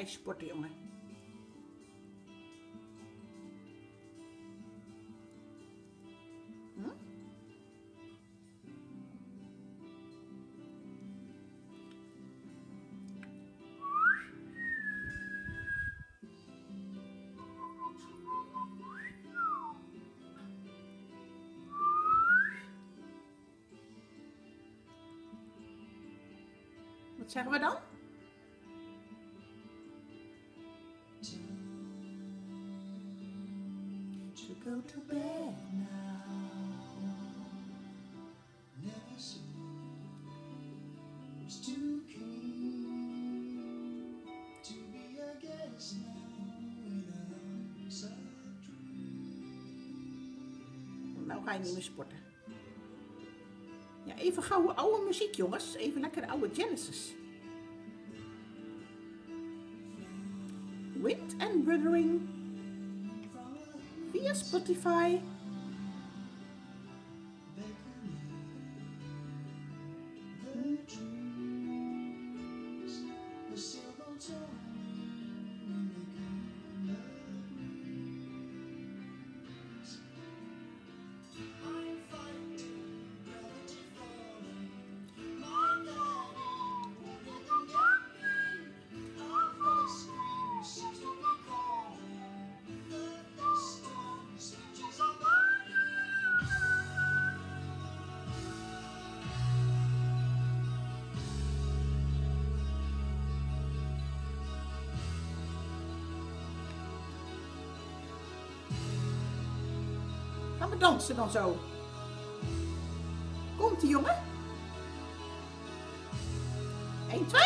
Ga je jongen. Hm? Wat zeggen we dan? Go to bed now. Never seems too keen to be a guest now in a sad Nou ga je niet meer sporten. Ja, even gauw oude muziek, jongens. Even lekker oude Genesis. Wind and Wuthering. Via Spotify. The trees, the silver We dansen dan zo? Komt ie, jongen? 1, 2.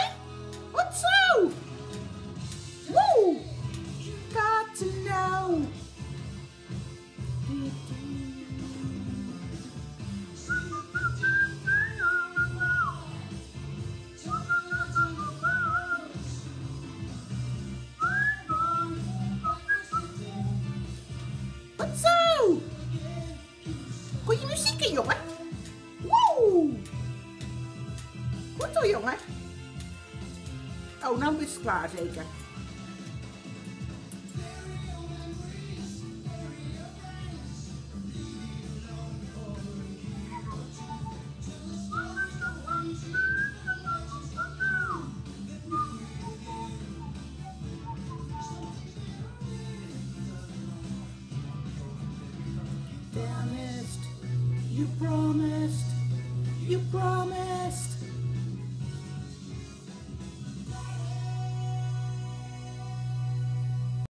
Goeie muziek, jongen. Woe! Goed zo, jongen. Oh, nou is het klaar, zeker. You promised, you promised.